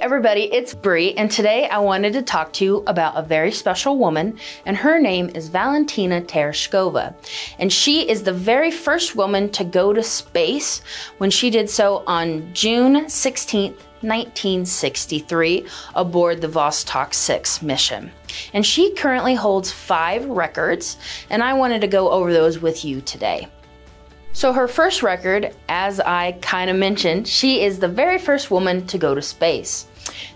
everybody, it's Bree, and today I wanted to talk to you about a very special woman, and her name is Valentina Tereshkova. And she is the very first woman to go to space when she did so on June 16th, 1963, aboard the Vostok 6 mission. And she currently holds five records, and I wanted to go over those with you today. So, her first record, as I kind of mentioned, she is the very first woman to go to space.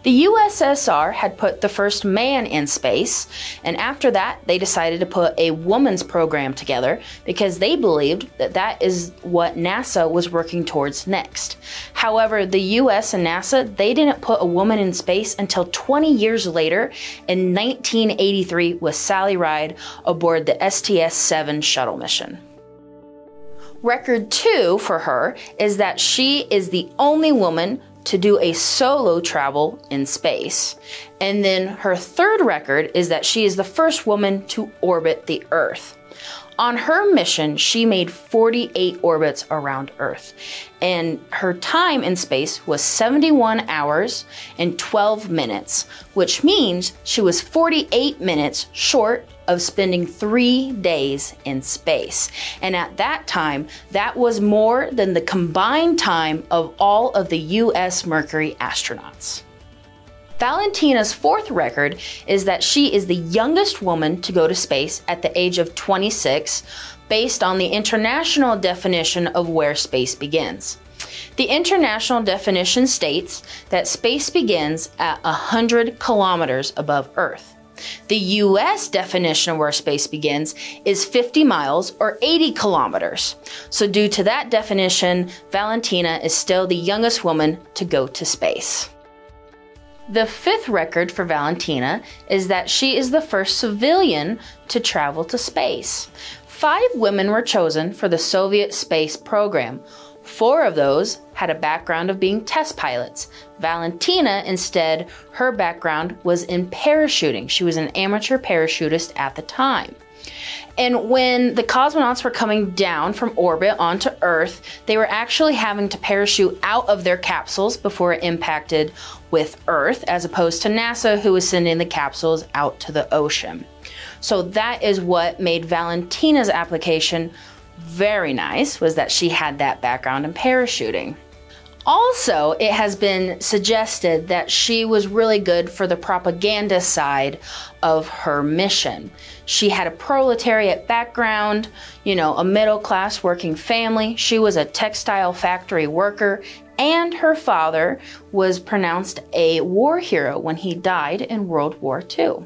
The USSR had put the first man in space, and after that, they decided to put a woman's program together because they believed that that is what NASA was working towards next. However, the US and NASA, they didn't put a woman in space until 20 years later in 1983 with Sally Ride aboard the STS 7 shuttle mission. Record two for her is that she is the only woman to do a solo travel in space. And then her third record is that she is the first woman to orbit the Earth. On her mission, she made 48 orbits around Earth, and her time in space was 71 hours and 12 minutes, which means she was 48 minutes short of spending three days in space. And at that time, that was more than the combined time of all of the US Mercury astronauts. Valentina's fourth record is that she is the youngest woman to go to space at the age of 26, based on the international definition of where space begins. The international definition states that space begins at 100 kilometers above Earth. The US definition of where space begins is 50 miles or 80 kilometers. So, due to that definition, Valentina is still the youngest woman to go to space. The fifth record for Valentina is that she is the first civilian to travel to space. Five women were chosen for the Soviet space program. Four of those had a background of being test pilots. Valentina, instead, her background was in parachuting. She was an amateur parachutist at the time. And when the cosmonauts were coming down from orbit onto Earth, they were actually having to parachute out of their capsules before it impacted with Earth, as opposed to NASA, who was sending the capsules out to the ocean. So that is what made Valentina's application very nice, was that she had that background in parachuting. Also, it has been suggested that she was really good for the propaganda side of her mission. She had a proletariat background, you know, a middle class working family. She was a textile factory worker, and her father was pronounced a war hero when he died in World War II.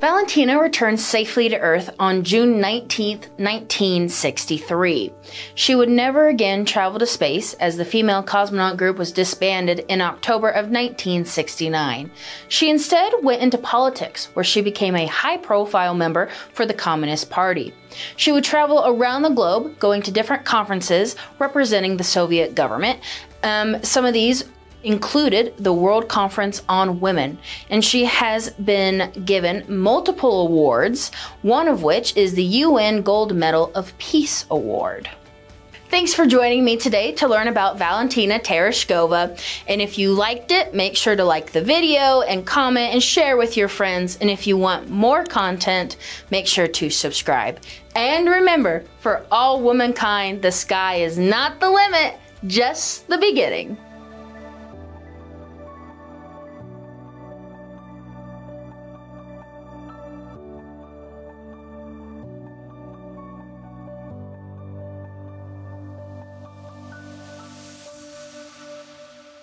Valentina returned safely to Earth on June 19, 1963. She would never again travel to space as the female cosmonaut group was disbanded in October of 1969. She instead went into politics, where she became a high profile member for the Communist Party. She would travel around the globe, going to different conferences representing the Soviet government. Um, some of these included the World Conference on Women, and she has been given multiple awards, one of which is the UN Gold Medal of Peace Award. Thanks for joining me today to learn about Valentina Tereshkova. And if you liked it, make sure to like the video and comment and share with your friends. And if you want more content, make sure to subscribe. And remember, for all womankind, the sky is not the limit, just the beginning.